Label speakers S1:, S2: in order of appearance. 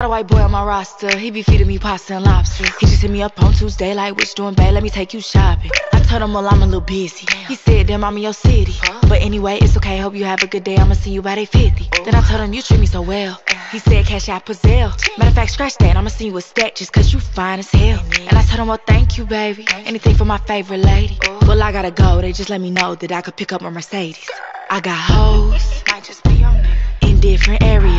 S1: Got a white boy on my roster, he be feeding me pasta and lobster. He just hit me up on Tuesday, like, what you doing, babe? Let me take you shopping. I told him, well, I'm a little busy. He said, damn, I'm in your city. But anyway, it's okay, hope you have a good day. I'ma see you by day 50. Then I told him, you treat me so well. He said, cash out Pazelle. Matter of fact, scratch that, I'ma see you a stack just cause you fine as hell. And I told him, well, thank you, baby. Anything for my favorite lady. Well, I gotta go, they just let me know that I could pick up my Mercedes. I got hoes in different
S2: areas.